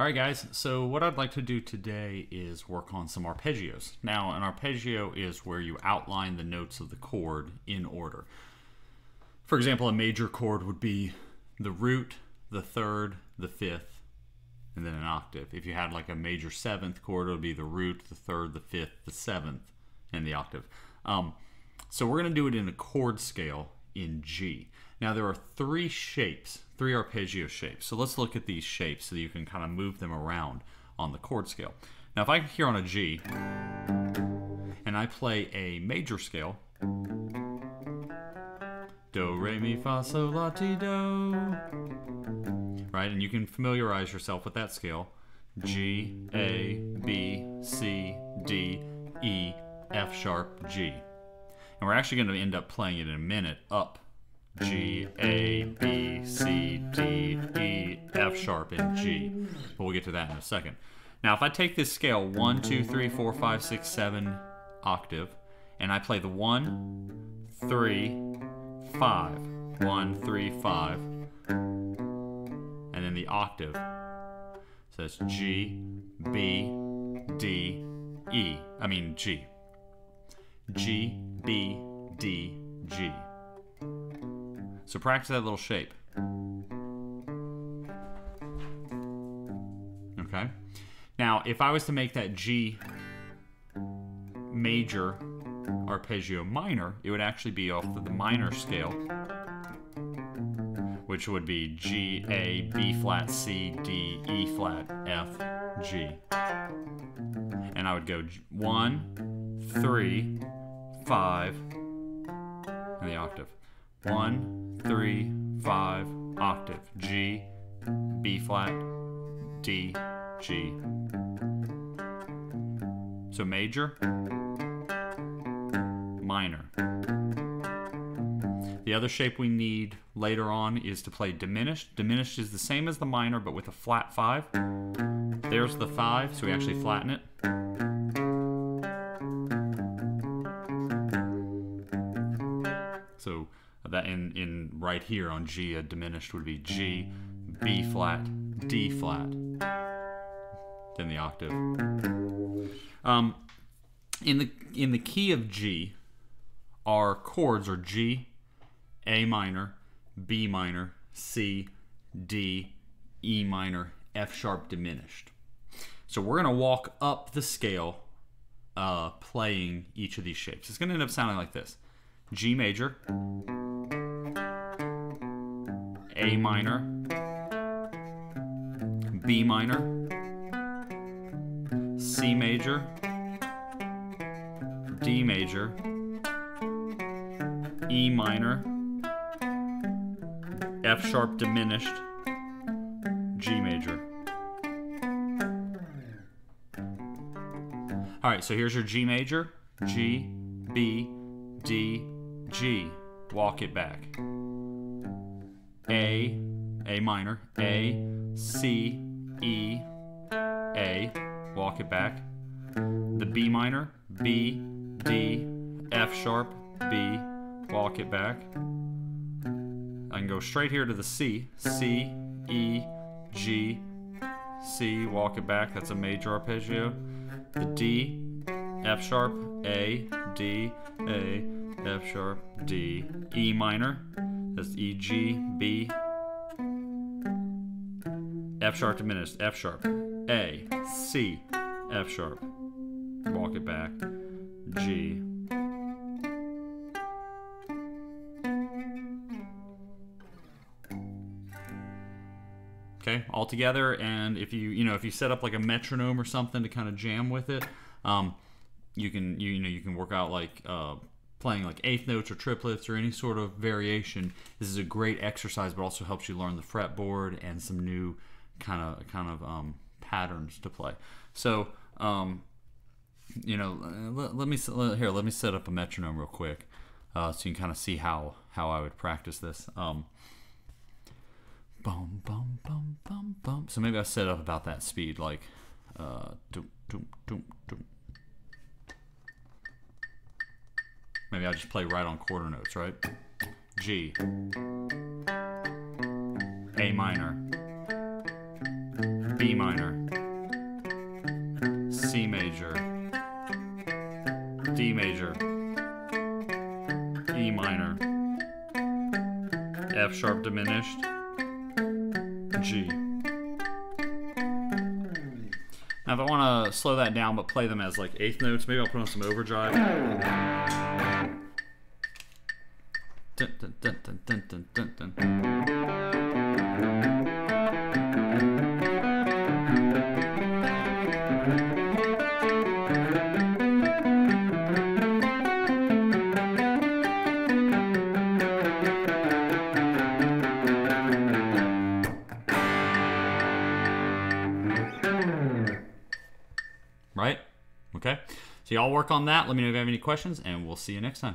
All right, guys, so what I'd like to do today is work on some arpeggios. Now, an arpeggio is where you outline the notes of the chord in order. For example, a major chord would be the root, the third, the fifth, and then an octave. If you had like a major seventh chord, it would be the root, the third, the fifth, the seventh, and the octave. Um, so we're going to do it in a chord scale in G. Now there are three shapes, three arpeggio shapes. So let's look at these shapes so that you can kind of move them around on the chord scale. Now if I here on a G and I play a major scale, do, re, mi, fa, sol, la, ti, do, right? And you can familiarize yourself with that scale. G, A, B, C, D, E, F sharp, G. And we're actually going to end up playing it in a minute up G, A, B, C, D, E, F sharp, and G. But we'll get to that in a second. Now, if I take this scale 1, 2, 3, 4, 5, 6, 7 octave, and I play the 1, 3, 5, 1, 3, 5, and then the octave. So it's G, B, D, E. I mean G. G, B, D, G. So practice that little shape. Okay. Now, if I was to make that G major arpeggio minor, it would actually be off of the minor scale, which would be G, A, B flat, C, D, E flat, F, G. And I would go one, three, five, and the octave. One, three, five, octave. G, B flat, D, G. So major, minor. The other shape we need later on is to play diminished. Diminished is the same as the minor, but with a flat five. There's the five, so we actually flatten it. So that in, in right here on G, a diminished would be G, B flat, D flat, then the octave. Um, in the in the key of G, our chords are G, A minor, B minor, C, D, E minor, F sharp diminished. So we're gonna walk up the scale, uh, playing each of these shapes. It's gonna end up sounding like this: G major. A minor, B minor, C major, D major, E minor, F sharp diminished, G major. All right, so here's your G major, G, B, D, G. Walk it back. A, A minor, A, C, E, A, walk it back. The B minor, B, D, F sharp, B, walk it back. I can go straight here to the C, C, E, G, C, walk it back, that's a major arpeggio. The D, F sharp, A, D, A, F sharp, D, E minor, that's E, G, B, F sharp diminished, F sharp, A, C, F sharp, walk it back, G. Okay, all together, and if you you know if you set up like a metronome or something to kind of jam with it, um, you can you, you know you can work out like uh, playing like eighth notes or triplets or any sort of variation. This is a great exercise, but also helps you learn the fretboard and some new kind of kind of um, patterns to play. So um, you know, let, let me let, here. Let me set up a metronome real quick, uh, so you can kind of see how how I would practice this. Um, bum bum bum bum bum. So maybe I set up about that speed, like uh, doom, doom, doom, doom. Maybe I just play right on quarter notes, right? G, A minor, B minor, C major, D major, E minor, F sharp diminished, G. Now, if I want to slow that down but play them as like eighth notes, maybe I'll put on some overdrive. Dun, dun, dun, So y'all work on that. Let me know if you have any questions, and we'll see you next time.